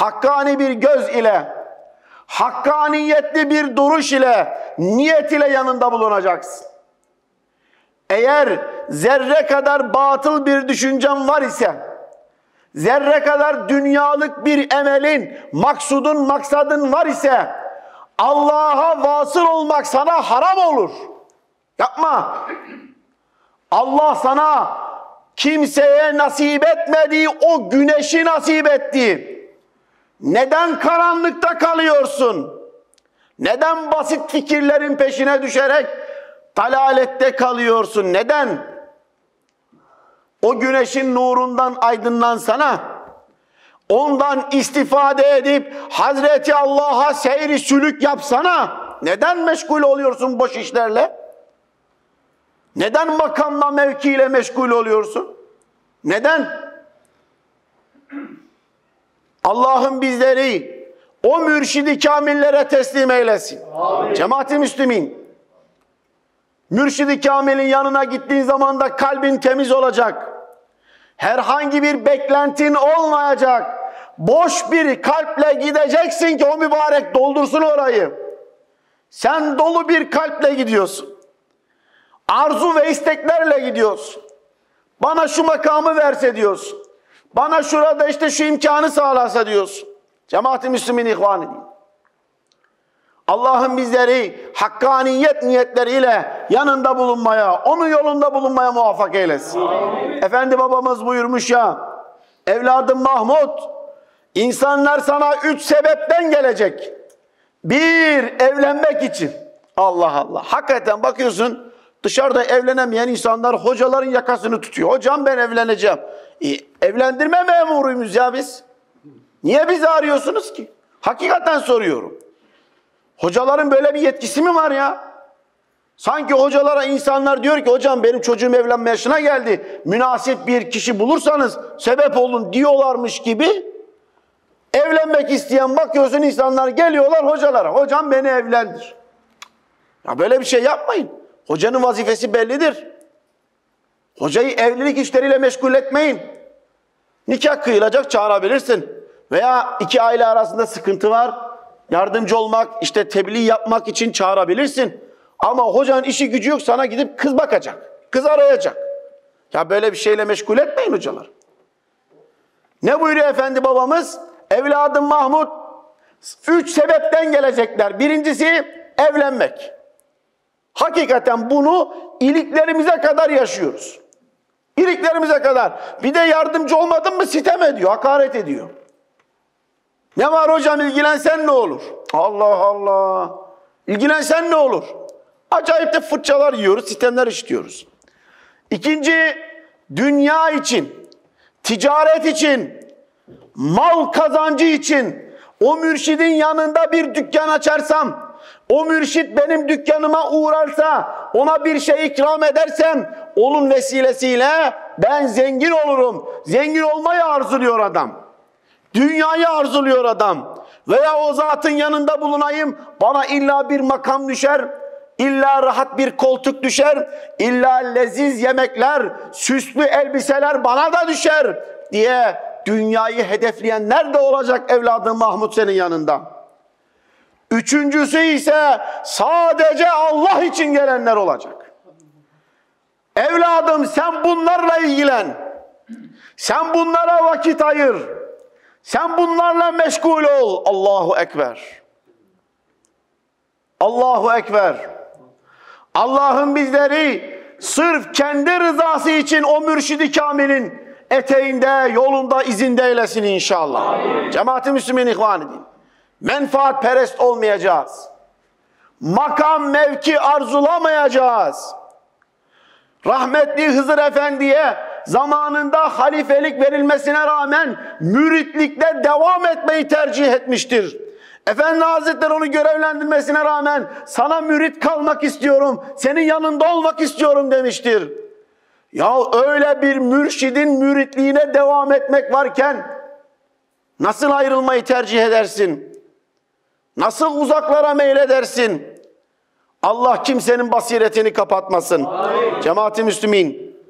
hakkani bir göz ile, hakkaniyetli bir duruş ile, niyet ile yanında bulunacaksın. Eğer zerre kadar batıl bir düşüncen var ise, zerre kadar dünyalık bir emelin, maksudun, maksadın var ise, Allah'a vasıl olmak sana haram olur. Yapma. Allah sana kimseye nasip etmediği o güneşi nasip etti. Neden karanlıkta kalıyorsun? Neden basit fikirlerin peşine düşerek dalalette kalıyorsun? Neden? O güneşin nurundan aydınlansana. Ondan istifade edip Hazreti Allah'a seyri sülük yapsana. Neden meşgul oluyorsun boş işlerle? Neden makamla mevkiyle meşgul oluyorsun? Neden? Allah'ın bizleri o mürşidi kamillere teslim eylesin. Cemaat-i Müslümin. Mürşidi kamilin yanına gittiğin zaman da kalbin temiz olacak. Herhangi bir beklentin olmayacak. Boş bir kalple gideceksin ki o mübarek doldursun orayı. Sen dolu bir kalple gidiyorsun. Arzu ve isteklerle gidiyorsun. Bana şu makamı verse diyorsun. Bana şurada işte şu imkanı sağlasa diyorsun. Cemaat-i Müslümin ihvan edin. Allah'ın bizleri hakkaniyet niyetleriyle yanında bulunmaya, onun yolunda bulunmaya muvaffak eylesin. Amin. Efendi babamız buyurmuş ya, evladım Mahmud, insanlar sana üç sebepten gelecek. Bir, evlenmek için. Allah Allah. Hakikaten bakıyorsun, dışarıda evlenemeyen insanlar hocaların yakasını tutuyor. Hocam ben evleneceğim. E, evlendirme memuruyuz ya biz. Niye bizi arıyorsunuz ki? Hakikaten soruyorum. Hocaların böyle bir yetkisi mi var ya? Sanki hocalara insanlar diyor ki hocam benim çocuğum evlenme yaşına geldi. Münasip bir kişi bulursanız sebep olun diyorlarmış gibi evlenmek isteyen bakıyorsun insanlar geliyorlar hocalara. Hocam beni evlendir. Ya böyle bir şey yapmayın. Hocanın vazifesi bellidir. Hocayı evlilik işleriyle meşgul etmeyin. Nikah kıyılacak çağırabilirsin. Veya iki aile arasında sıkıntı var. Yardımcı olmak, işte tebliğ yapmak için çağırabilirsin. Ama hocanın işi gücü yok sana gidip kız bakacak. Kız arayacak. Ya böyle bir şeyle meşgul etmeyin hocalar. Ne buyuruyor efendi babamız? Evladım Mahmut üç sebepten gelecekler. Birincisi evlenmek. Hakikaten bunu iliklerimize kadar yaşıyoruz. İliklerimize kadar. Bir de yardımcı olmadın mı sitem ediyor, hakaret ediyor. Ne var hocam ilgilensen ne olur? Allah Allah. İlgilensen ne olur? Acayip de fırçalar yiyoruz, sitemler işliyoruz. İkinci, dünya için, ticaret için, mal kazancı için, o mürşidin yanında bir dükkan açarsam, o mürşit benim dükkanıma uğrarsa, ona bir şey ikram edersem, onun vesilesiyle ben zengin olurum. Zengin olmayı arzuluyor adam. Dünyayı arzuluyor adam. Veya o zatın yanında bulunayım, bana illa bir makam düşer, illa rahat bir koltuk düşer, illa leziz yemekler, süslü elbiseler bana da düşer diye dünyayı hedefleyenler de olacak evladım Mahmut senin yanında. Üçüncüsü ise sadece Allah için gelenler olacak. Evladım sen bunlarla ilgilen. Sen bunlara vakit ayır. Sen bunlarla meşgul ol. Allahu Ekber. Allahu Ekber. Allah'ın bizleri sırf kendi rızası için o mürşidi kamilin eteğinde, yolunda, izinde eylesin inşallah. Cemaat-i Müslümin ihvan edin. Menfaat perest olmayacağız. Makam mevki arzulamayacağız. Rahmetli Hızır Efendi'ye zamanında halifelik verilmesine rağmen müritlikte devam etmeyi tercih etmiştir. Efendi Hazretleri onu görevlendirmesine rağmen sana mürit kalmak istiyorum, senin yanında olmak istiyorum demiştir. Ya öyle bir mürşidin müritliğine devam etmek varken nasıl ayrılmayı tercih edersin? Nasıl uzaklara meyledersin? Allah kimsenin basiretini kapatmasın. Cemaat-i Müslümin.